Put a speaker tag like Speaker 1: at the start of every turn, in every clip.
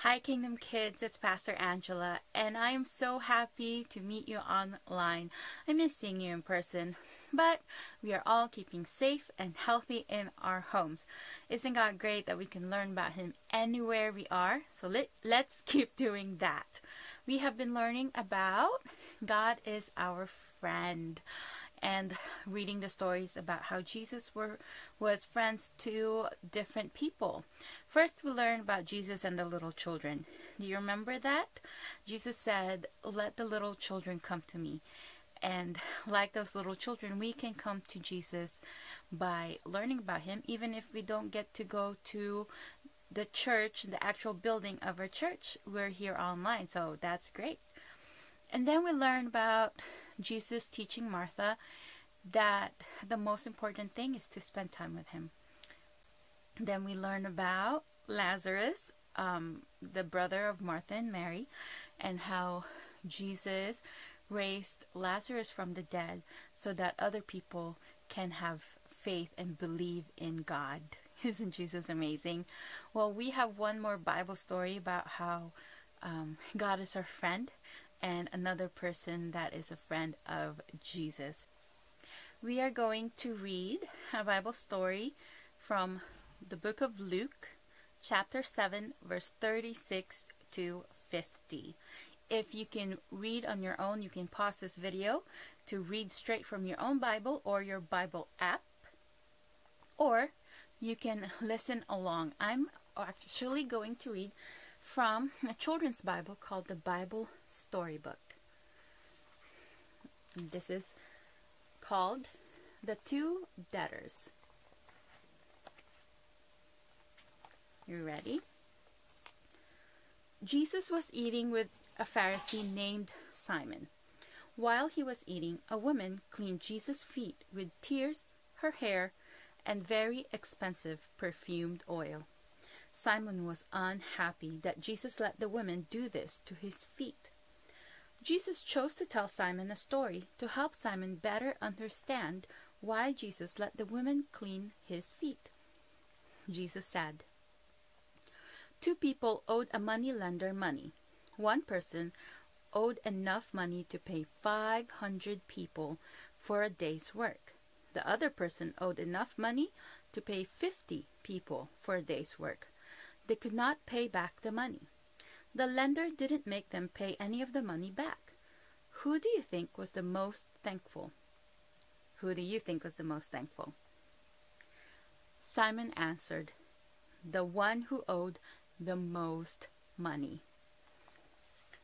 Speaker 1: Hi, Kingdom Kids. It's Pastor Angela, and I am so happy to meet you online. I miss seeing you in person, but we are all keeping safe and healthy in our homes. Isn't God great that we can learn about Him anywhere we are? So let, let's keep doing that. We have been learning about God is our friend and reading the stories about how Jesus were was friends to different people. First we learn about Jesus and the little children. Do you remember that? Jesus said, "Let the little children come to me." And like those little children, we can come to Jesus by learning about him even if we don't get to go to the church, the actual building of our church. We're here online, so that's great. And then we learn about Jesus teaching Martha that the most important thing is to spend time with him. Then we learn about Lazarus, um, the brother of Martha and Mary, and how Jesus raised Lazarus from the dead so that other people can have faith and believe in God. Isn't Jesus amazing? Well, we have one more Bible story about how um, God is our friend and another person that is a friend of Jesus. We are going to read a Bible story from the book of Luke, chapter 7, verse 36 to 50. If you can read on your own, you can pause this video to read straight from your own Bible or your Bible app, or you can listen along. I'm actually going to read from a children's Bible called the Bible Storybook. This is called The Two Debtors. You ready? Jesus was eating with a Pharisee named Simon. While he was eating, a woman cleaned Jesus' feet with tears, her hair, and very expensive perfumed oil. Simon was unhappy that Jesus let the women do this to his feet. Jesus chose to tell Simon a story to help Simon better understand why Jesus let the women clean his feet. Jesus said, Two people owed a money lender money. One person owed enough money to pay 500 people for a day's work. The other person owed enough money to pay 50 people for a day's work. They could not pay back the money. The lender didn't make them pay any of the money back. Who do you think was the most thankful? Who do you think was the most thankful? Simon answered, The one who owed the most money.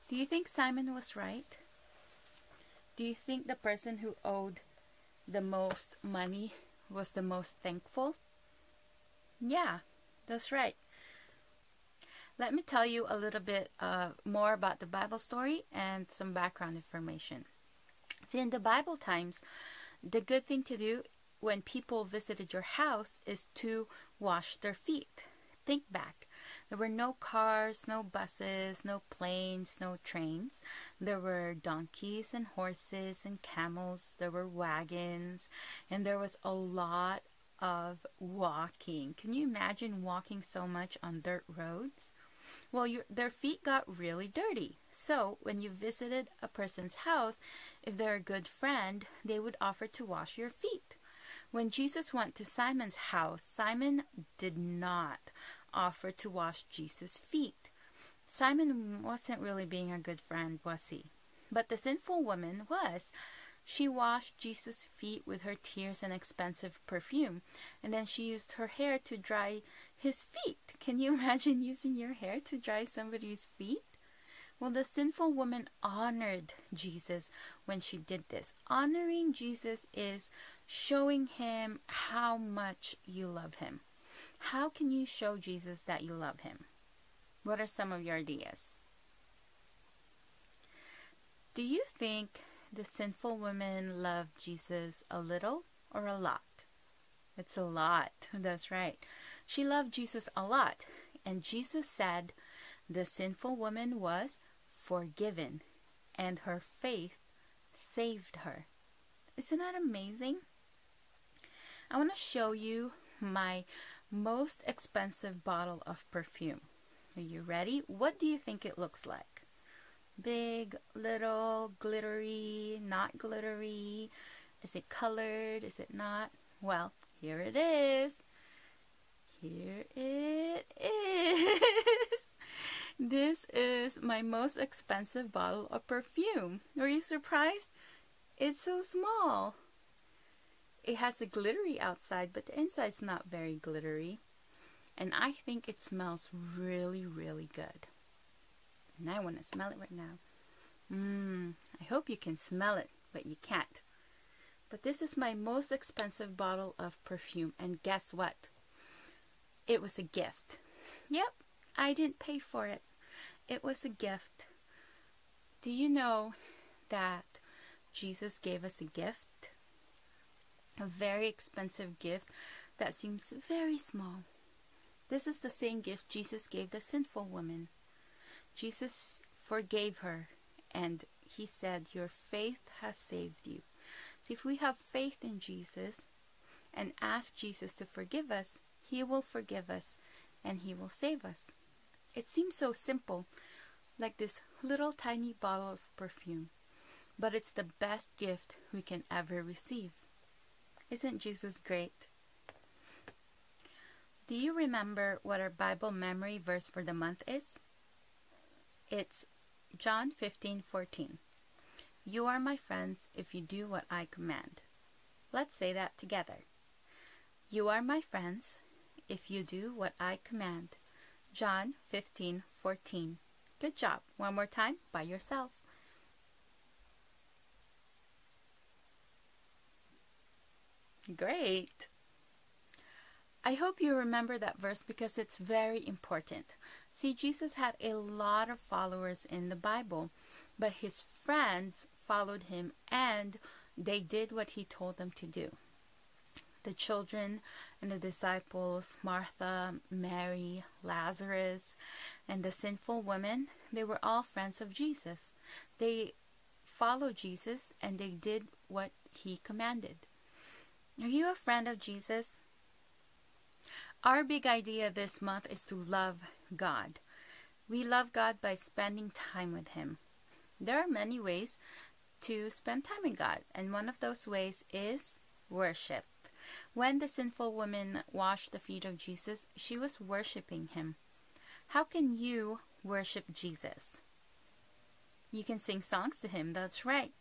Speaker 1: Do you think Simon was right? Do you think the person who owed the most money was the most thankful? Yeah, that's right. Let me tell you a little bit uh, more about the Bible story and some background information. See, in the Bible times, the good thing to do when people visited your house is to wash their feet. Think back. There were no cars, no buses, no planes, no trains. There were donkeys and horses and camels. There were wagons. And there was a lot of walking. Can you imagine walking so much on dirt roads? Well, your, their feet got really dirty. So, when you visited a person's house, if they're a good friend, they would offer to wash your feet. When Jesus went to Simon's house, Simon did not offer to wash Jesus' feet. Simon wasn't really being a good friend, was he? But the sinful woman was. She washed Jesus' feet with her tears and expensive perfume, and then she used her hair to dry his feet. Can you imagine using your hair to dry somebody's feet? Well, the sinful woman honored Jesus when she did this. Honoring Jesus is showing him how much you love him. How can you show Jesus that you love him? What are some of your ideas? Do you think the sinful woman loved Jesus a little or a lot? It's a lot. That's right. She loved Jesus a lot. And Jesus said the sinful woman was forgiven and her faith saved her. Isn't that amazing? I want to show you my most expensive bottle of perfume. Are you ready? What do you think it looks like? Big, little, glittery, not glittery? Is it colored? Is it not? Well, here it is. Here it is. this is my most expensive bottle of perfume. Are you surprised? It's so small. It has a glittery outside, but the inside's not very glittery. And I think it smells really, really good. And I want to smell it right now. Mmm, I hope you can smell it, but you can't. But this is my most expensive bottle of perfume, and guess what? It was a gift. Yep, I didn't pay for it. It was a gift. Do you know that Jesus gave us a gift? A very expensive gift that seems very small. This is the same gift Jesus gave the sinful woman. Jesus forgave her and he said, Your faith has saved you. If we have faith in Jesus and ask Jesus to forgive us, he will forgive us and He will save us. It seems so simple, like this little tiny bottle of perfume, but it's the best gift we can ever receive. Isn't Jesus great? Do you remember what our Bible memory verse for the month is? It's John 15:14. You are my friends if you do what I command. Let's say that together. You are my friends if you do what I command. John 15:14. Good job. One more time by yourself. Great. I hope you remember that verse because it's very important. See, Jesus had a lot of followers in the Bible, but his friends followed him and they did what he told them to do the children and the disciples, Martha, Mary, Lazarus, and the sinful women, they were all friends of Jesus. They followed Jesus and they did what he commanded. Are you a friend of Jesus? Our big idea this month is to love God. We love God by spending time with Him. There are many ways to spend time in God, and one of those ways is worship. When the sinful woman washed the feet of Jesus, she was worshiping him. How can you worship Jesus? You can sing songs to him, that's right.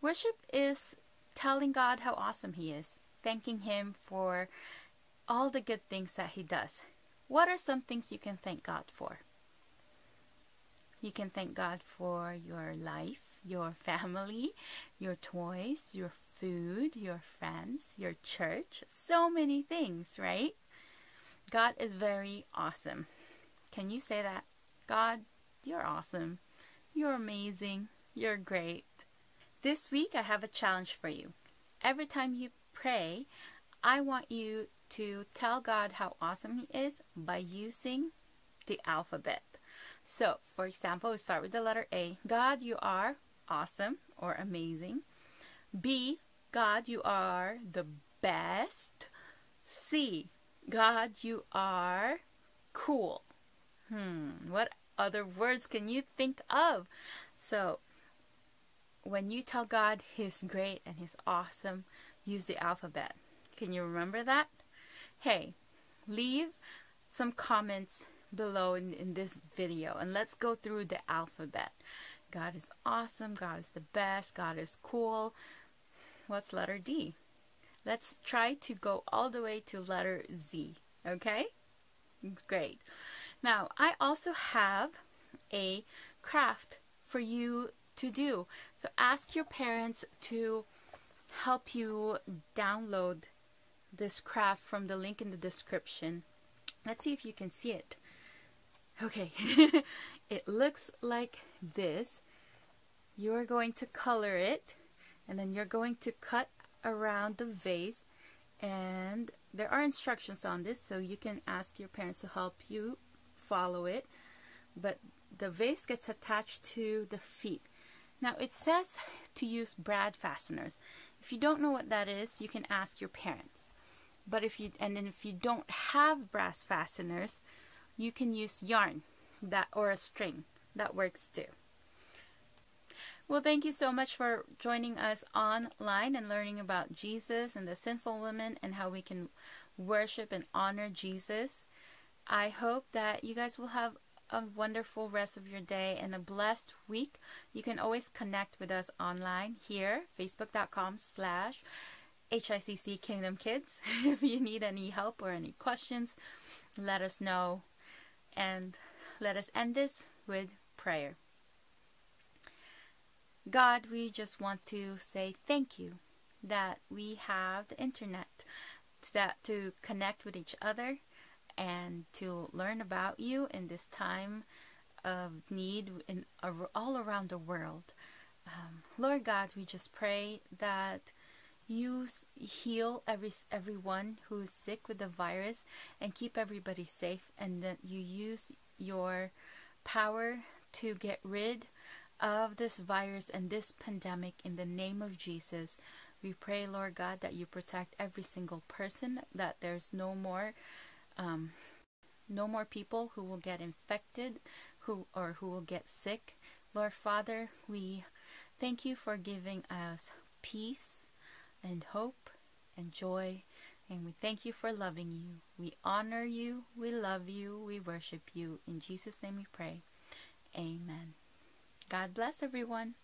Speaker 1: Worship is telling God how awesome he is, thanking him for all the good things that he does. What are some things you can thank God for? You can thank God for your life, your family, your toys, your food, your friends, your church, so many things, right? God is very awesome. Can you say that? God, you're awesome. You're amazing. You're great. This week, I have a challenge for you. Every time you pray, I want you to tell God how awesome He is by using the alphabet. So, for example, we start with the letter A. God, you are awesome or amazing. B, God, you are the best. C, God, you are cool. Hmm, what other words can you think of? So, when you tell God He's great and He's awesome, use the alphabet. Can you remember that? Hey, leave some comments below in, in this video and let's go through the alphabet. God is awesome, God is the best, God is cool, What's letter D? Let's try to go all the way to letter Z, okay? Great. Now, I also have a craft for you to do. So ask your parents to help you download this craft from the link in the description. Let's see if you can see it. Okay, it looks like this. You're going to color it and then you're going to cut around the vase. And there are instructions on this so you can ask your parents to help you follow it. But the vase gets attached to the feet. Now it says to use brad fasteners. If you don't know what that is you can ask your parents. But if you and then if you don't have brass fasteners you can use yarn that or a string that works too. Well, thank you so much for joining us online and learning about Jesus and the sinful woman and how we can worship and honor Jesus. I hope that you guys will have a wonderful rest of your day and a blessed week. You can always connect with us online here, facebook.com slash HICC Kingdom Kids. if you need any help or any questions, let us know. And let us end this with prayer. God, we just want to say thank you that we have the internet that to connect with each other and to learn about you in this time of need in all around the world. Um, Lord God, we just pray that you heal every everyone who is sick with the virus and keep everybody safe, and that you use your power to get rid of this virus and this pandemic in the name of Jesus. We pray, Lord God, that you protect every single person, that there's no more um, no more people who will get infected who or who will get sick. Lord Father, we thank you for giving us peace and hope and joy. And we thank you for loving you. We honor you. We love you. We worship you. In Jesus' name we pray. Amen. God bless everyone.